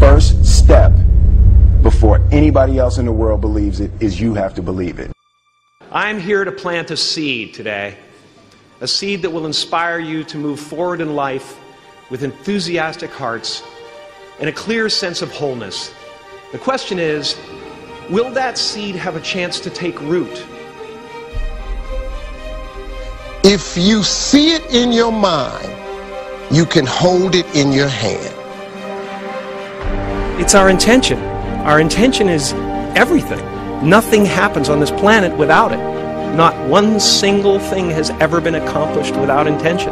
first step before anybody else in the world believes it is you have to believe it. I'm here to plant a seed today, a seed that will inspire you to move forward in life with enthusiastic hearts and a clear sense of wholeness. The question is will that seed have a chance to take root? If you see it in your mind, you can hold it in your hand. It's our intention. Our intention is everything. Nothing happens on this planet without it. Not one single thing has ever been accomplished without intention.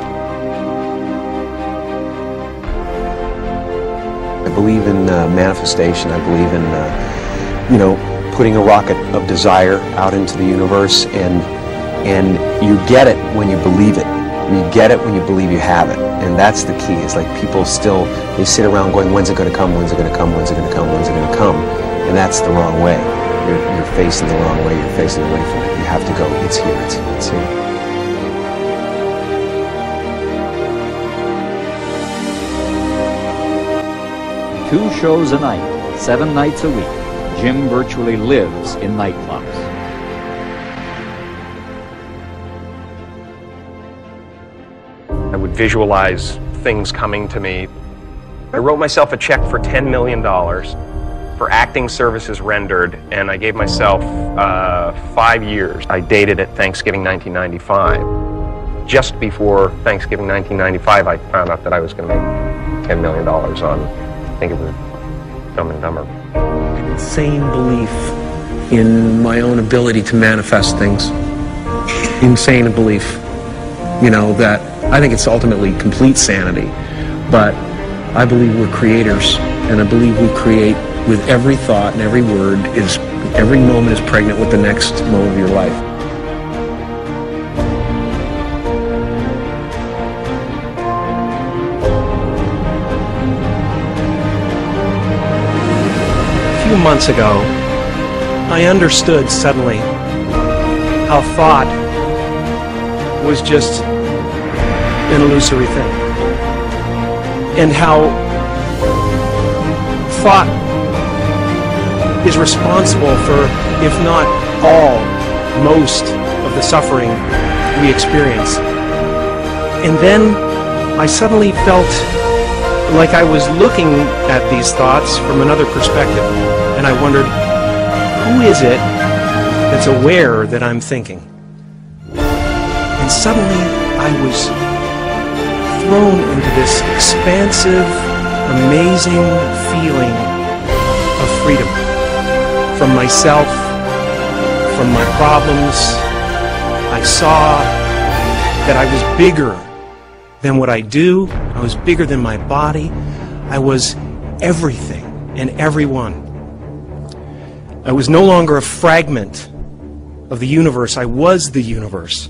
I believe in uh, manifestation. I believe in, uh, you know, putting a rocket of desire out into the universe, and and you get it when you believe it. You get it when you believe you have it, and that's the key. It's like people still they sit around going, "When's it going to come? When's it going to come? When's it going to come? When's it going to come?" And that's the wrong way. You're, you're facing the wrong way. You're facing away from it. You have to go. It's here. It's here. It's here. Two shows a night, seven nights a week. Jim virtually lives in nightclubs. I would visualize things coming to me. I wrote myself a check for $10 million for acting services rendered, and I gave myself uh, five years. I dated at Thanksgiving 1995. Just before Thanksgiving 1995, I found out that I was going to make $10 million on, I think it was Dumb and Dumber. Insane belief in my own ability to manifest things. Insane belief, you know, that I think it's ultimately complete sanity. But I believe we're creators, and I believe we create with every thought and every word is every moment is pregnant with the next moment of your life. A few months ago, I understood suddenly how thought was just an illusory thing. And how thought is responsible for, if not all, most of the suffering we experience. And then I suddenly felt like I was looking at these thoughts from another perspective. And I wondered, who is it that's aware that I'm thinking? And suddenly I was thrown into this expansive, amazing feeling of freedom from myself, from my problems. I saw that I was bigger than what I do. I was bigger than my body. I was everything and everyone. I was no longer a fragment of the universe. I was the universe.